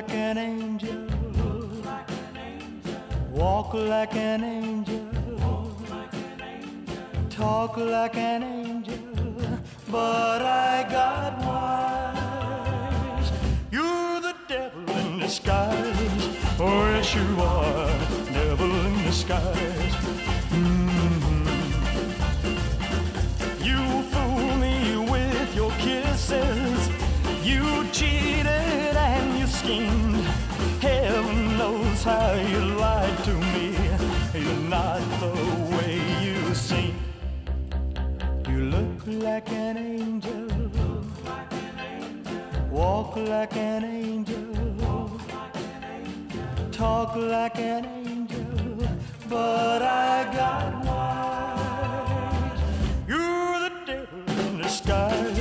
like an angel. Walk like an angel. Talk like an angel. But I got wise. You're the devil in disguise. Oh, yes, you are. Devil in disguise. Mm. Like an angel. Talk like an angel. But I got wise. You're the devil in disguise.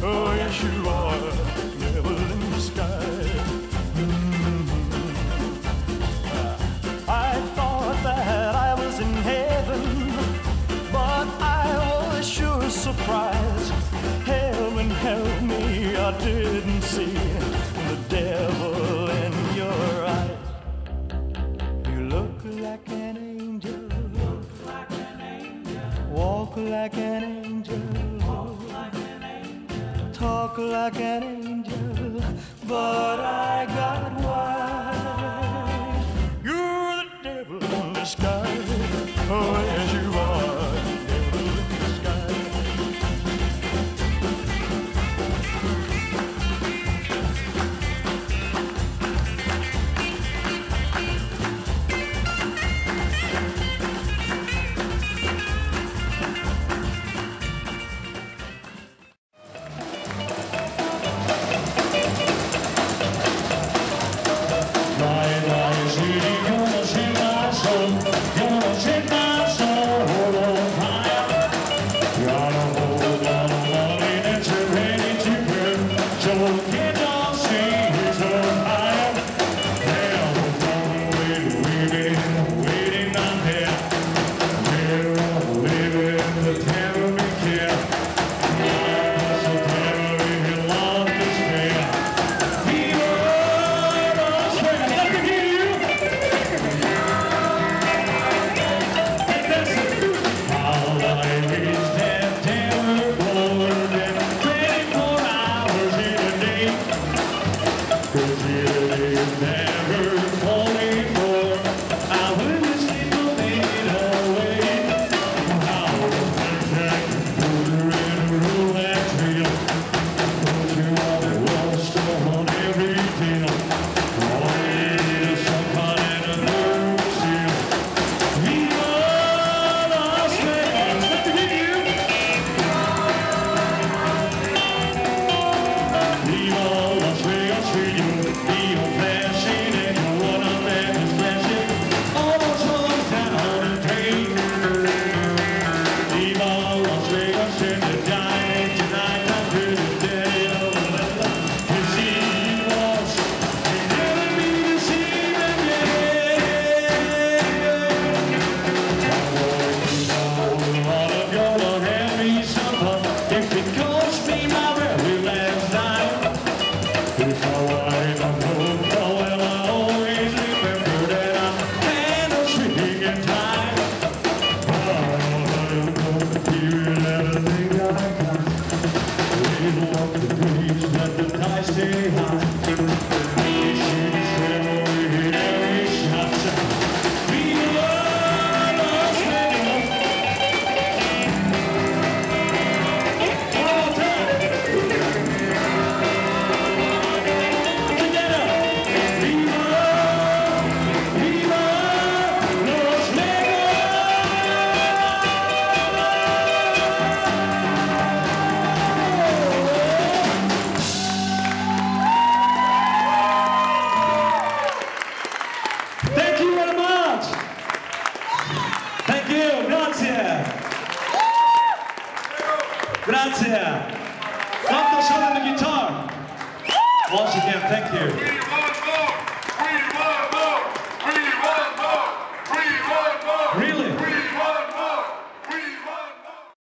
Oh, yes, you are. Devil in disguise. Like an Grazie. Dr. Sean on the guitar. Once again, thank you.